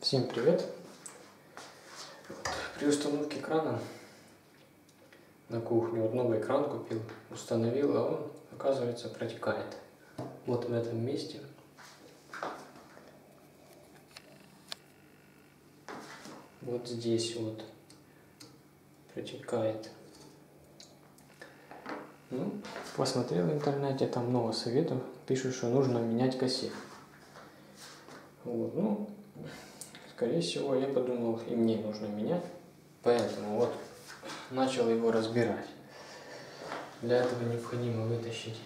Всем привет! При установке крана на кухню вот новый кран купил, установил, а он, оказывается, протекает. Вот в этом месте. Вот здесь вот протекает. Ну, посмотрел в интернете, там много советов. Пишут, что нужно менять кассет. Вот, ну, скорее всего, я подумал, и мне нужно менять. Поэтому вот начал его разбирать. Для этого необходимо вытащить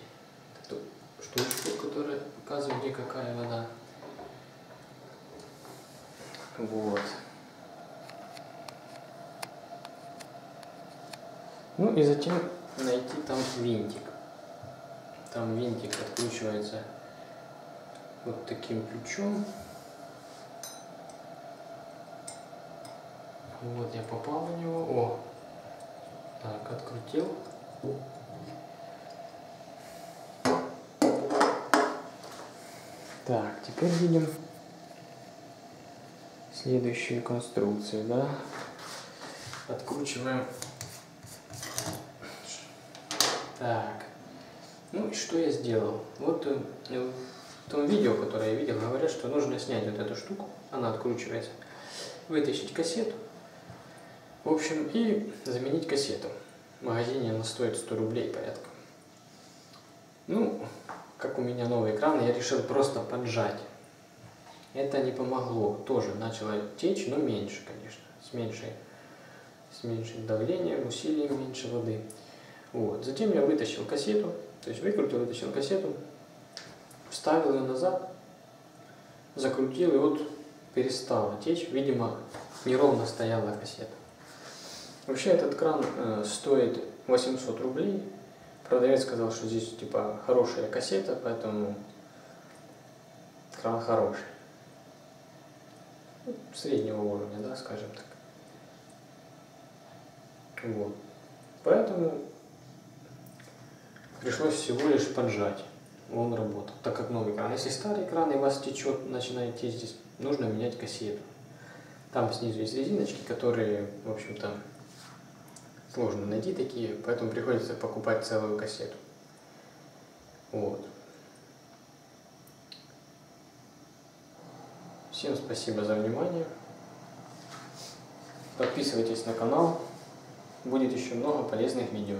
эту штучку, которая показывает, где какая вода. Вот. Ну и затем найти там винтик. Там винтик откручивается вот таким ключом. Вот я попал в него. О! Так, открутил. Так, теперь видим следующую конструкцию, да? Откручиваем. Так. Ну и что я сделал? Вот э, в том видео, которое я видел, говорят, что нужно снять вот эту штуку, она откручивается, вытащить кассету, в общем, и заменить кассету. В магазине она стоит 100 рублей порядка. Ну, как у меня новый экран, я решил просто поджать. Это не помогло. Тоже начало течь, но меньше, конечно. С, меньшей, с меньшим давлением, усилием меньше воды. Вот. Затем я вытащил кассету, то есть выкрутил, вытащил кассету, вставил ее назад, закрутил, и вот перестала течь. Видимо, неровно стояла кассета. Вообще этот кран э, стоит 800 рублей. Продавец сказал, что здесь типа хорошая кассета, поэтому кран хороший. Ну, среднего уровня, да, скажем так. Вот. Поэтому пришлось всего лишь поджать. Он работал, так как новый кран. Если старый кран и у вас течет, начинает течь здесь, нужно менять кассету. Там снизу есть резиночки, которые, в общем-то, Сложно найти такие, поэтому приходится покупать целую кассету. Вот. Всем спасибо за внимание. Подписывайтесь на канал. Будет еще много полезных видео.